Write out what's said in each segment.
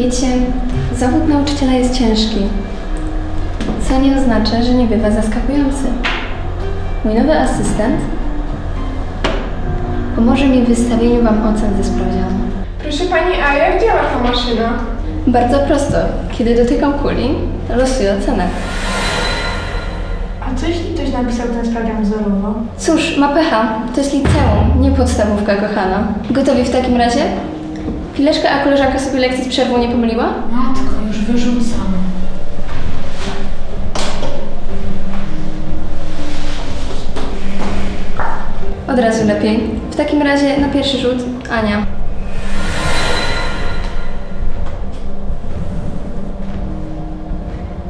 Wiecie, zawód nauczyciela jest ciężki, co nie oznacza, że nie bywa zaskakujący. Mój nowy asystent pomoże mi w wystawieniu Wam ocen ze sprawdzianu. Proszę pani, a jak działa ta maszyna? Bardzo prosto. Kiedy dotykam kuli, losuję ocenę. A co jeśli ktoś napisał ten sprawdzian wzorowo? Cóż, ma pecha. To jest liceum, nie podstawówka kochana. Gotowi w takim razie? Chwileczkę, a koleżanka sobie lekcji z przerwą nie pomyliła? Matko, już wyrzucam. Od razu lepiej. W takim razie na pierwszy rzut Ania.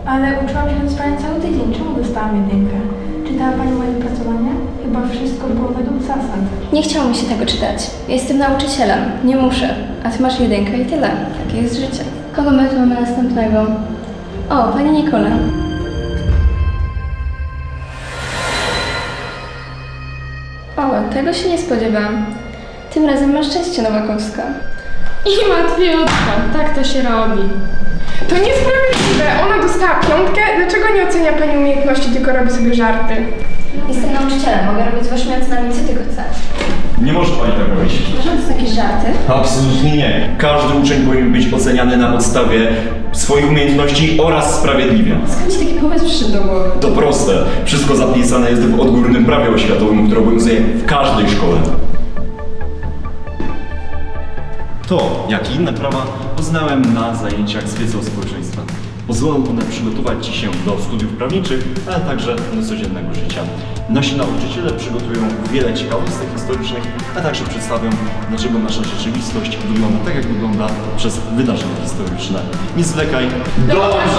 Ale uczyłam się ten sprawdzian cały tydzień. Czemu dostałam jedynkę? Nie chciało mi się tego czytać. Jestem nauczycielem, nie muszę. A ty masz jedynkę i tyle. Takie jest życie. Kogo my tu mamy następnego? O, pani Nikola. O, tego się nie spodziewałam. Tym razem masz szczęście, Nowakowska. I Matwiutka, tak to się robi. To niesprawiedliwe. Ona dostała piątkę. Dlaczego nie ocenia pani umiejętności, tylko robi sobie żarty? Jestem nauczycielem, mogę robić z waszymi ocenami co tylko chcę. Nie może pani tak robić. Przepraszam, to są jakieś żarty? Absolutnie nie. Każdy uczeń powinien być oceniany na podstawie swoich umiejętności oraz sprawiedliwie. Skąd ci taki pomysł przyszedł do głowy? To proste. Wszystko zapisane jest w odgórnym prawie oświatowym, które obowiązuje w każdej szkole. To, jak i inne prawa, poznałem na zajęciach z wiedzy o społeczeństwa. Pozwolą one przygotować Ci się do studiów prawniczych, ale także do codziennego życia. Nasi nauczyciele przygotują wiele ciekawostek historycznych, a także przedstawią, dlaczego nasza rzeczywistość wygląda tak, jak wygląda przez wydarzenia historyczne. Nie zwlekaj, dołącz